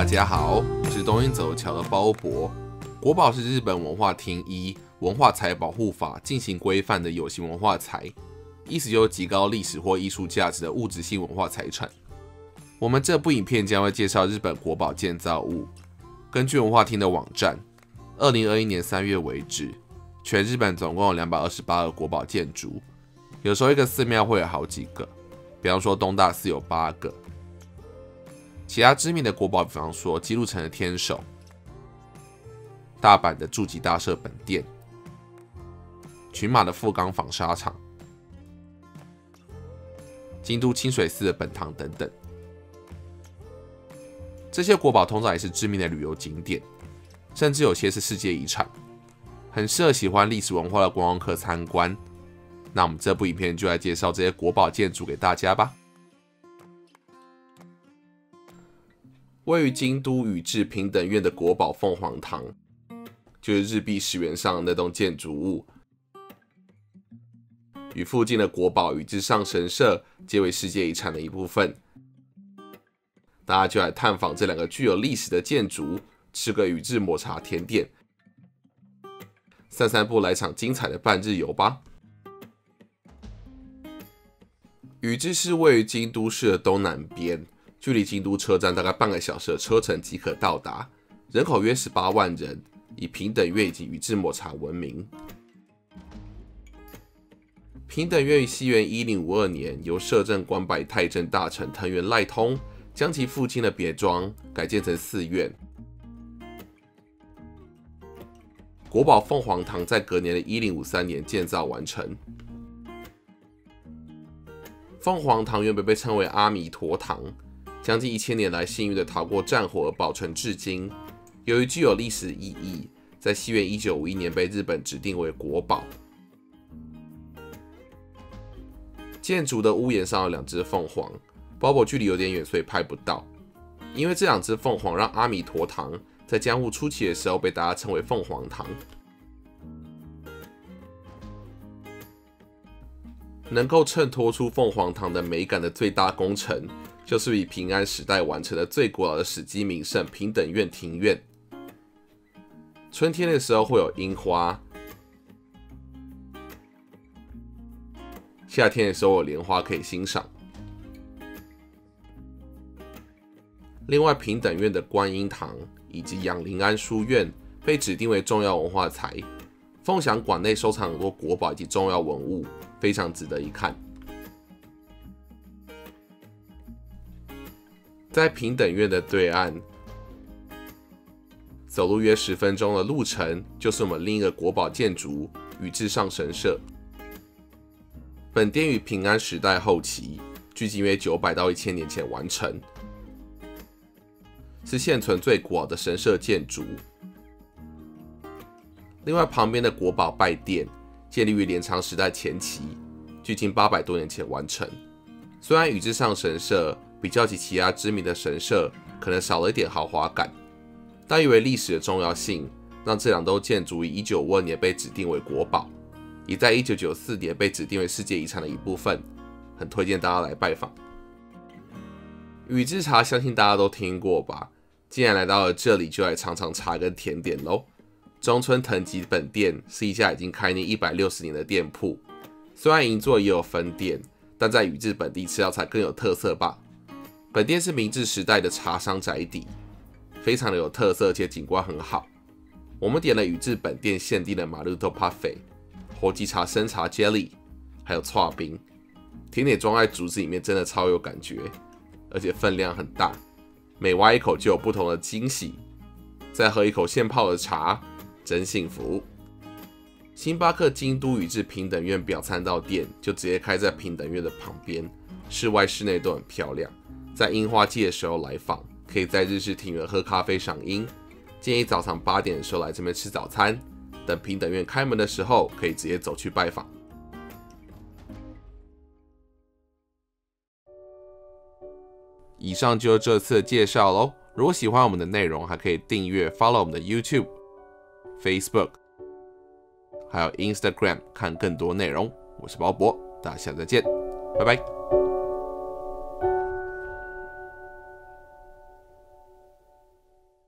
大家好，我是东英走桥的包博。国宝是日本文化厅依文化财保护法进行规范的有形文化财，意思就是极高历史或艺术价值的物质性文化财产。我们这部影片将会介绍日本国宝建造物。根据文化厅的网站，二零二一年三月为止，全日本总共有两百二十八个国宝建筑。有时候一个寺庙会有好几个，比方说东大寺有八个。其他知名的国宝，比方说基路城的天守、大阪的筑吉大社本店、群马的富冈纺纱厂、京都清水寺的本堂等等。这些国宝通常也是知名的旅游景点，甚至有些是世界遗产，很适合喜欢历史文化的观光客参观。那我们这部影片就来介绍这些国宝建筑给大家吧。位于京都宇治平等院的国宝凤凰堂，就是日币十元上那栋建筑物，与附近的国宝宇治上神社皆为世界遗产的一部分。大家就来探访这两个具有历史的建筑，吃个宇治抹茶甜点，散散步，来场精彩的半日游吧。宇治是位于京都市的东南边。距离京都车站大概半个小时的车程即可到达，人口约十八万人，以平等院以及宇治抹茶闻名。平等院于西元一零五二年由摄政官拜太政大臣藤原赖通将其父亲的别庄改建成寺院。国宝凤凰堂在隔年的一零五三年建造完成。凤凰堂原本被称为阿弥陀堂。将近一千年来幸运的逃过战火而保存至今，由于具有历史意义，在西元一九五一年被日本指定为国宝。建筑的屋檐上有两只凤凰，包裹距离有点远，所以拍不到。因为这两只凤凰，让阿弥陀堂在江户初期的时候被大家称为凤凰堂。能够衬托出凤凰堂的美感的最大功臣。就是以平安时代完成的最古老的史基名胜平等院庭院。春天的时候会有樱花，夏天的时候有莲花可以欣赏。另外，平等院的观音堂以及养灵安书院被指定为重要文化财，凤翔馆内收藏很多国宝以及重要文物，非常值得一看。在平等院的对岸，走路约十分钟的路程，就是我们另一个国宝建筑宇治上神社。本殿于平安时代后期，距今约九百到一千年前完成，是现存最古老的神社建筑。另外，旁边的国宝拜殿建立于镰仓时代前期，距今八百多年前完成。虽然宇治上神社。比较起其他知名的神社，可能少了一点豪华感，但因为历史的重要性，让这两栋建筑于一九五二年被指定为国宝，也在一九九四年被指定为世界遗产的一部分，很推荐大家来拜访。宇治茶相信大家都听过吧？既然来到了这里，就来尝尝茶跟甜点喽。中村藤吉本店是一家已经开业一百六十年的店铺，虽然银座也有分店，但在宇治本地吃到才更有特色吧。本店是明治时代的茶商宅邸，非常的有特色，且景观很好。我们点了宇治本店限定的马路豆 parfait、火鸡茶生茶 jelly，还有刨冰。甜点装在竹子里面，真的超有感觉，而且分量很大，每挖一口就有不同的惊喜。再喝一口现泡的茶，真幸福。星巴克京都宇治平等院表参道店就直接开在平等院的旁边，室外室内都很漂亮。在樱花季的时候来访，可以在日式庭园喝咖啡赏樱。建议早上八点的时候来这边吃早餐，等平等院开门的时候，可以直接走去拜访。以上就是这次的介绍喽。如果喜欢我们的内容，还可以订阅、follow 我们的 YouTube、Facebook，还有 Instagram 看更多内容。我是鲍勃，大家下次再见，拜拜。